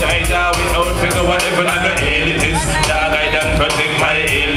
I don't figure whatever I'm a I don't protect my king.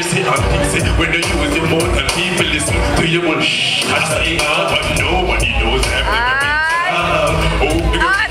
You say, I'm pixie When you use your mouth and people listen to you Shh, that's a but nobody knows everything ah. Oh, ah. oh,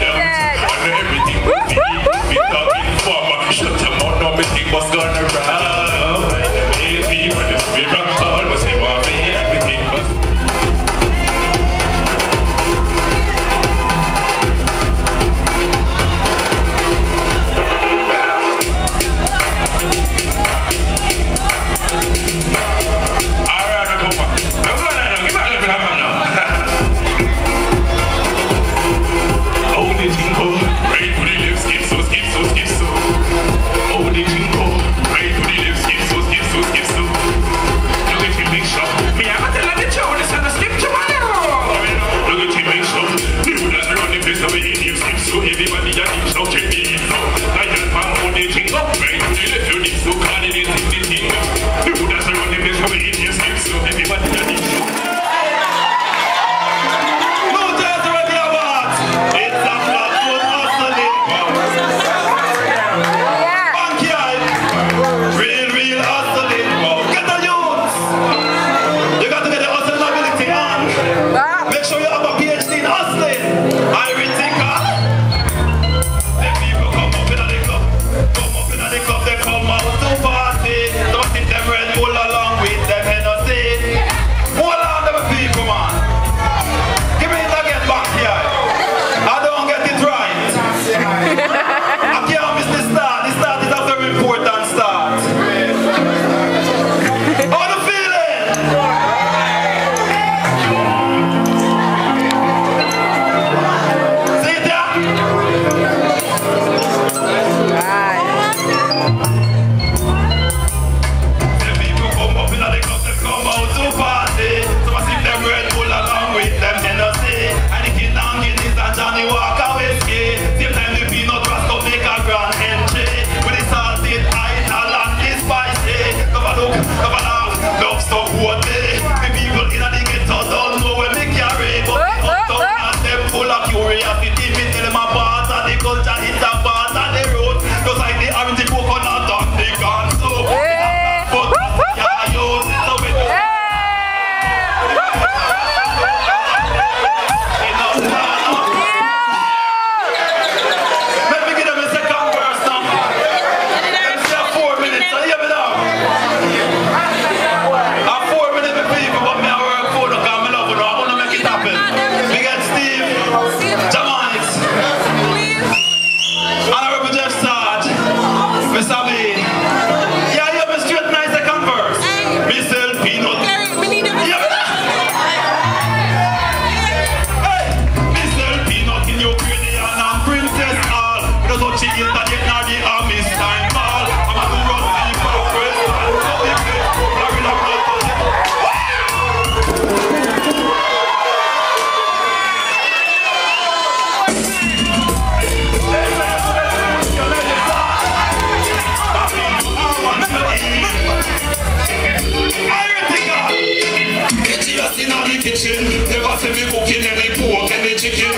kitchen. Never see me cooking any pork, any chicken.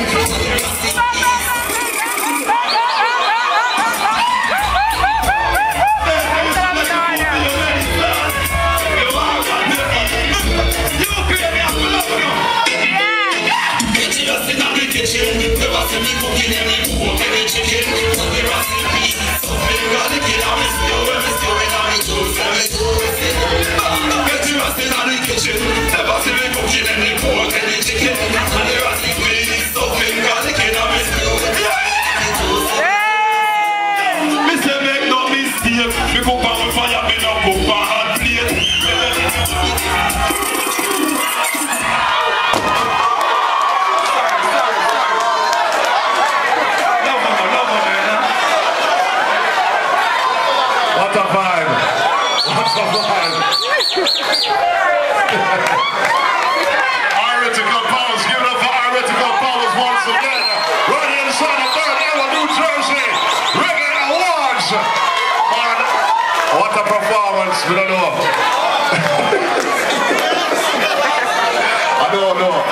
Kitchen, never see me cooking any pork, any chicken. So the recipe, so big, gotta kill, I'm still, I'm still, I'm still, I'm still. Ever since I done kitchen, ever since we cooking and they pork and chicken. What a performance. I don't know.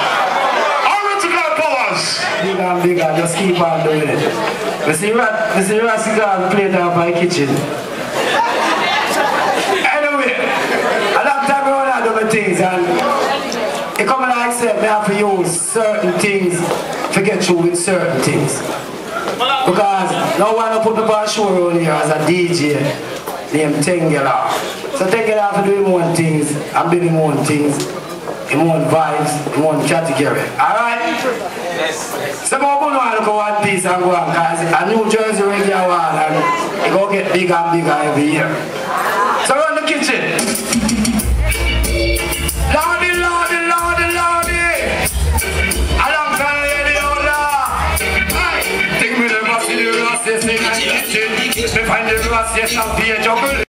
Powers. And bigger, just keep on doing it. See, Rat, you see, Rat cigar play down by kitchen. Anyway, a long time ago, I do my things, and it like I have to use certain things to get through with certain things. Because no one will put me on show around here as a DJ named Tengela. So Tengela have to do own things and build him own things, him own vibes, him own category. Alright? Some of you know I look at one piece and go on because a New Jersey reggae award and it go get bigger and bigger every year. So run the kitchen. Lordy, Lordy, roses in the kitchen. Me find the roses champagne juggle. No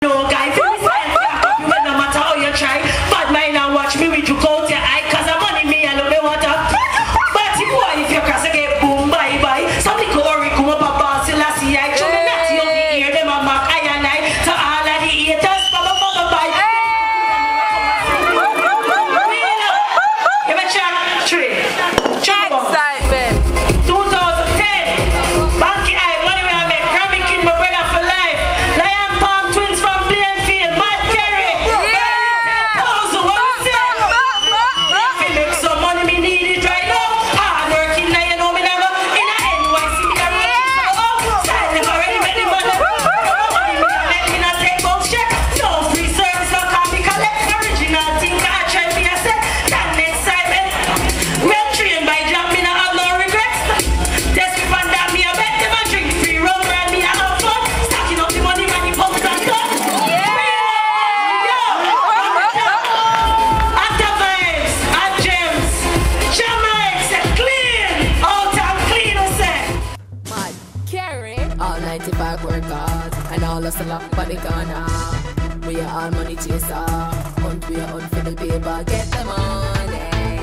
And all us a lot We are all money chaser. Hunt we are hunt for the paper. Get the money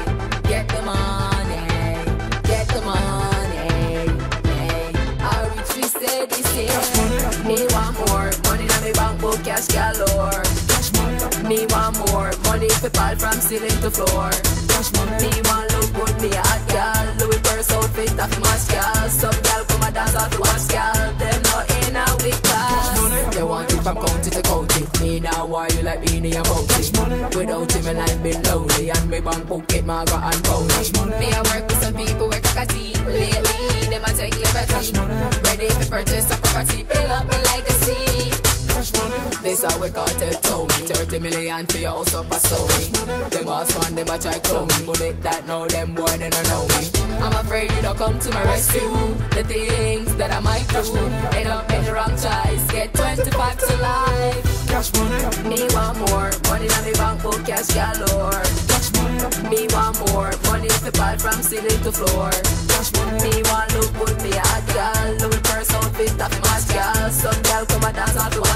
Get the money Get the money. Our rich we say this year Me want more Money in me bank book cash galore. Me want more Money for fall from ceiling to floor. Me want look good Me a hot girl Louis purse outfit Off my Some like in your bounty Without him my life been lonely. And me book get Margaret and Pony Me I work with some people with cockatoo Lately. Them a take liberty Ready to purchase a property Fill up my legacy. This how we got it told me. 30 million for your house up a story. Them boss one, them a try clone me. But it that now them boy they don't know me. I'm afraid you don't come to my rescue. The things that I might do They don't make the wrong choice galore. Me want more. Money to fall from ceiling to floor. Me want look good Me a Louis purse outfit Off my girl Some girl come a dance the